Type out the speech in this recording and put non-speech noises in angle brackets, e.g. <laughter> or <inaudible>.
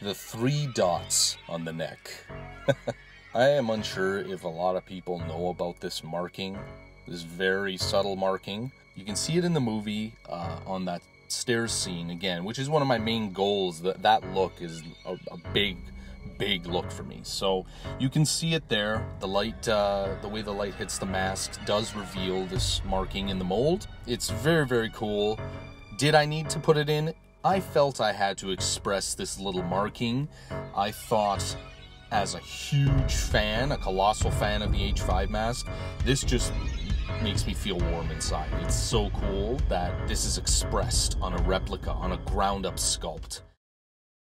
the three dots on the neck. <laughs> I am unsure if a lot of people know about this marking, this very subtle marking. You can see it in the movie uh, on that stairs scene again, which is one of my main goals. That that look is a, a big, big look for me. So you can see it there. The light, uh, the way the light hits the mask, does reveal this marking in the mold. It's very, very cool. Did I need to put it in? I felt I had to express this little marking. I thought as a huge fan, a colossal fan of the H5 mask, this just makes me feel warm inside. It's so cool that this is expressed on a replica, on a ground up sculpt.